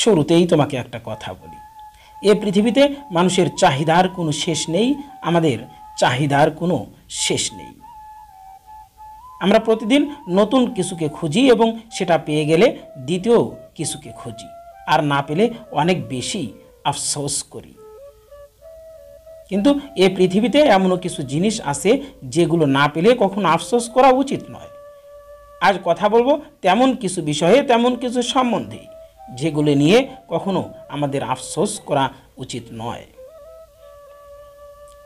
শুরুতেই তোমাকে একটা কথা বলি। এ পৃথিবীতে মানুষের চাহিদার কোনো শেষ নেই, আমাদের চাহিদার কোনো শেষ নেই। আমরা প্রতিদিন নতুন কিছুকে খুঁজি এবং সেটা পেয়ে গেলে দ্বিতীয় কিছুকে খুঁজি, আর না পেলে অনেক বেশি আফসোস করি। কিন্তু এ পৃথিবীতে এমনও কিছু জিনিস আছে যেগুলো না পেলে কখনো আফসোস করা উচিত নয়। আজ কথা বলব তেমন কিছু বিষয়ে, তেমন কিছু সম্বন্ধে। যেগুলো নিয়ে কখনো আমাদের আফসোস করা উচিত নয়।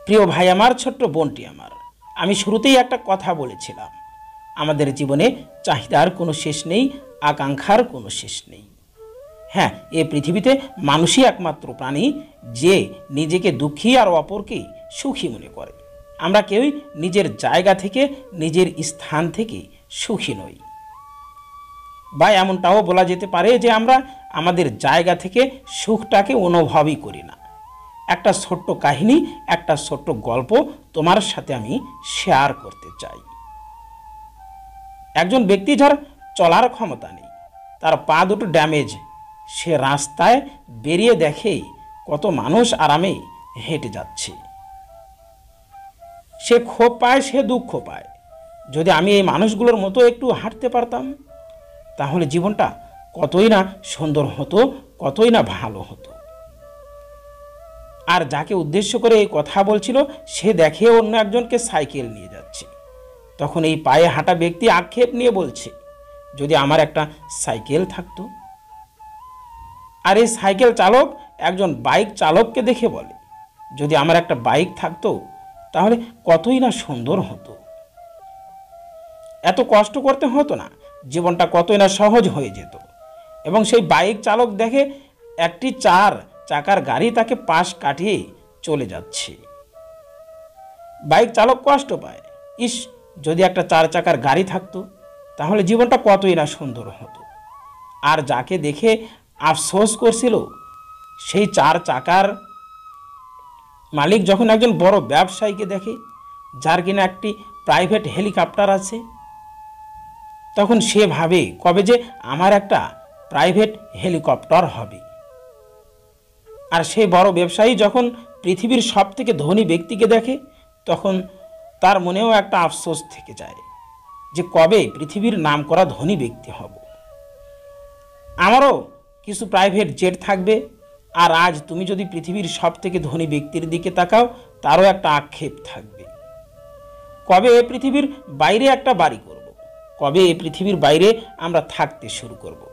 প্রিয় ভাই আমার, ছোট্ট বোনটি আমার, আমি শুরুতেই একটা কথা বলেছিলাম। আমাদের জীবনে চাহিদার কোনো শেষ নেই, আকাঙ্ক্ষার কোনো শেষ নেই। হ্যাঁ এ পৃথিবীতে মানুষই একমাত্র প্রাণী যে নিজেকে দুঃখী আর অপরকে সুখী মনে করে। আমরা কেউই নিজের জায়গা থেকে, নিজের স্থান থেকে সুখী নই। বা এমনটাও বলা যেতে পারে যে আমরা আমাদের জায়গা থেকে সুখটাকে অনুভবই করি না। একটা ছোট্ট কাহিনী, একটা ছোট্ট গল্প তোমার সাথে আমি শেয়ার করতে চাই। একজন ব্যক্তি যার চলার ক্ষমতা নেই, তার পা দুটো ড্যামেজ সে রাস্তায় বেরিয়ে দেখে কত মানুষ আরামে হেঁটে যাচ্ছে। সে ক্ষোভ পায়, সে দুঃখ পায়। যদি আমি এই মানুষগুলোর মতো একটু হাঁটতে পারতাম তাহলে জীবনটা কতই না সুন্দর হতো, কতই না ভালো হতো। আর যাকে উদ্দেশ্য করে এই কথা বলছিল, সে দেখে অন্য একজনকে সাইকেল নিয়ে যাচ্ছে। তখন এই পায়ে হাঁটা ব্যক্তি আক্ষেপ নিয়ে বলছে, যদি আমার একটা সাইকেল থাকতো? আর এই সাইকেল চালক একজন বাইক চালককে দেখে বলে, যদি আমার একটা বাইক থাকতো, তাহলে কতই না সুন্দর হতো? এত কষ্ট করতে হতো না। জীবনটা কতই না সহজ হয়ে যেত। এবং সেই বাইক চালক দেখে একটি চার চাকার গাড়ি তাকে পাশ কাটিয়ে চলে যাচ্ছে। বাইক চালক কষ্ট পায়। ইস, যদি একটা চার চাকার গাড়ি থাকতো, তাহলে জীবনটা কতই না সুন্দর হতো। আর যাকে দেখে আফসোস করছিল, সেই চার চাকার মালিক যখন একজন বড় ব্যবসায়ীকে দেখে, যার কিনা একটি প্রাইভেট হেলিকপ্টার আছে তখন সে ভাবে, কবে যে আমার একটা প্রাইভেট হেলিকপ্টার হবে। আর সেই বড় ব্যবসায়ী যখন পৃথিবীর সব থেকে ধনী ব্যক্তিকে দেখে, তখন তার মনেও একটা আফসোস থেকে যায় যে কবে পৃথিবীর নাম করা ধনী ব্যক্তি হব। আমারও কিছু প্রাইভেট জেট থাকবে, আর আজ তুমি যদি পৃথিবীর সব থেকে ধনী ব্যক্তির দিকে তাকাও, তারও একটা আক্ষেপ থাকবে। কবে পৃথিবীর বাইরে একটা বাড়ি করব। কবে এ পৃথিবীর বাইরে আমরা থাকতে শুরু করব।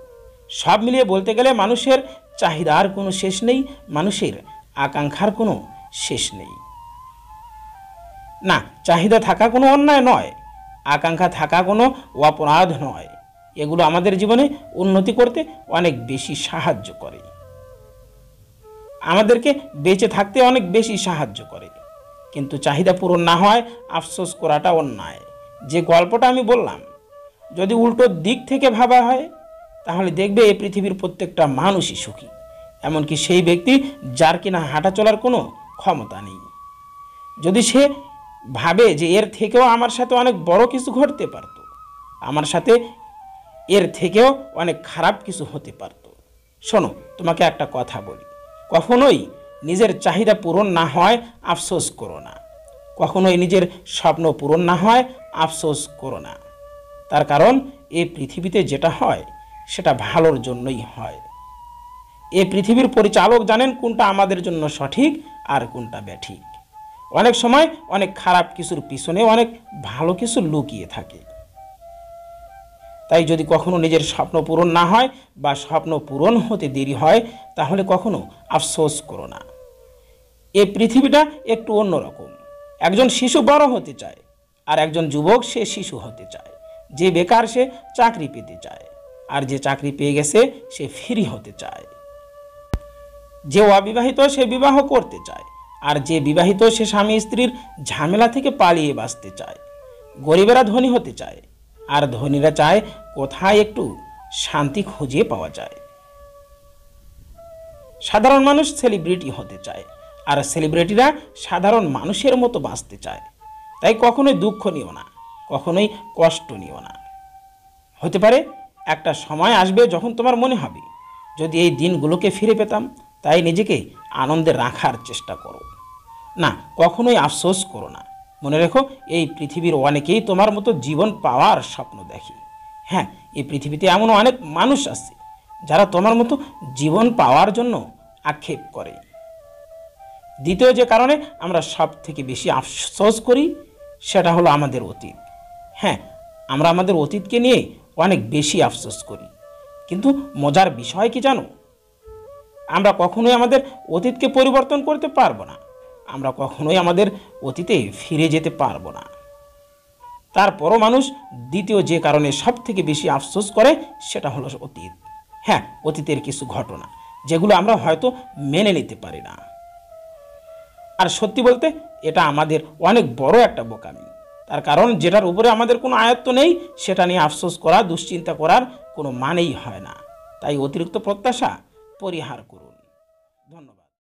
সব মিলিয়ে বলতে গেলে মানুষের চাহিদার কোনো শেষ নেই, মানুষের আকাঙ্ক্ষার কোনো শেষ নেই। না, চাহিদা থাকা কোনো অন্যায় নয়, আকাঙ্ক্ষা থাকা কোনো অপরাধ নয়। এগুলো আমাদের জীবনে উন্নতি করতে অনেক বেশি সাহায্য করে। আমাদেরকে বেঁচে থাকতে অনেক বেশি সাহায্য করে। কিন্তু চাহিদা পূরণ না হয়, আফসোস করাটা অন্যায়। যে গল্পটা আমি বললাম যদি উল্টো দিক থেকে ভাবা হয়, তাহলে দেখবে এই পৃথিবীর প্রত্যেকটা মানুষই সুখী। এমনকি সেই ব্যক্তি যার কিনা হাঁটা চলার কোনো ক্ষমতা নেই। যদি সে ভাবে যে এর থেকেও আমার সাথে অনেক বড় কিছু ঘটতে পারত, আমার সাথে এর থেকেও অনেক খারাপ কিছু হতে পারত। শোনো, তোমাকে একটা কথা বলি। কখনোই নিজের চাহিদা পূরণ না হয়, আফসোস করো না। কখনোই নিজের স্বপ্ন পূরণ না হয়, আফসোস করো না। তার কারণ এই পৃথিবীতে যেটা হয়, সেটা ভালোর জন্যই হয়। এ পৃথিবীর পরিচালক জানেন কোনটা আমাদের জন্য সঠিক আর কোনটা ব্যাঠিক। অনেক সময় অনেক খারাপ কিছুর পিছনে অনেক ভালো কিছু লুকিয়ে থাকে। তাই যদি কখনো নিজের স্বপ্ন পূরণ না হয় বা স্বপ্ন পূরণ হতে দেরি হয়, তাহলে কখনো আফসোস করো না। এই পৃথিবীটা একটু অন্যরকম। একজন শিশু বড় হতে চায় আর একজন যুবক সে শিশু হতে চায়। যে বেকার সে চাকরি পেতে চায়, আর যে চাকরি পেয়ে গেছে সে ফ্রি হতে চায়। যে অবিবাহিত সে বিবাহ করতে চায়, আর যে বিবাহিত সে স্বামী স্ত্রীর ঝামেলা থেকে পালিয়ে বাঁচতে চায়। গরিবেরা ধনী হতে চায়, আর ধনীরা চায় কোথায় একটু শান্তি খুঁজে পাওয়া যায়। সাধারণ মানুষ সেলিব্রিটি হতে চায়, আর সেলিব্রিটিরা সাধারণ মানুষের মতো বাঁচতে চায়। তাই কখনোই দুঃখ নিও না। কখনোই কষ্ট নিও না। হতে পারে একটা সময় আসবে যখন তোমার মনে হবে, যদি এই দিনগুলোকে ফিরে পেতাম, তাই নিজেকে আনন্দে রাখার চেষ্টা করো। না, কখনোই আফসোস করো না। মনে রেখো, এই পৃথিবীর অনেকেই তোমার মতো জীবন পাওয়ার স্বপ্ন দেখে। হ্যাঁ এই পৃথিবীতে এমন অনেক মানুষ আছে, যারা তোমার মতো জীবন পাওয়ার জন্য আক্ষেপ করে। দ্বিতীয় যে কারণে আমরা সব থেকে বেশি আফসোস করি, সেটা হলো আমাদের অতীত। হ্যাঁ আমরা আমাদের অতীতকে নিয়ে অনেক বেশি আফসোস করি। কিন্তু মজার বিষয় কি জানো? আমরা কখনোই আমাদের অতীতকে পরিবর্তন করতে পারব না। আমরা কখনোই আমাদের অতীতে ফিরে যেতে পারব না। তারপরও মানুষ দ্বিতীয় যে কারণে সব থেকে বেশি আফসোস করে সেটা হলো অতীত। হ্যাঁ অতীতের কিছু ঘটনা, যেগুলো আমরা হয়তো মেনে নিতে পারি না। আর সত্যি বলতে এটা আমাদের অনেক বড় একটা বোকামি। তার কারণ যেটার উপরে আমাদের কোনো আয়ত্ত নেই, সেটা নিয়ে আফসোস করা, দুশ্চিন্তা করার কোনো মানেই হয় না। তাই অতিরিক্ত প্রত্যাশা, পরিহার করুন।